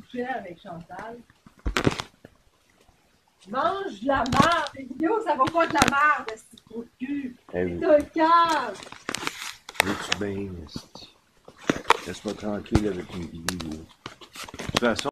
couchais avec Chantal. Mange de la merde! Les vidéos, ça va pas de la merde, ce trou de cul! Eh. C'est un cave! Veux-tu bien. Laisse-moi tranquille avec mes vidéos. De toute façon,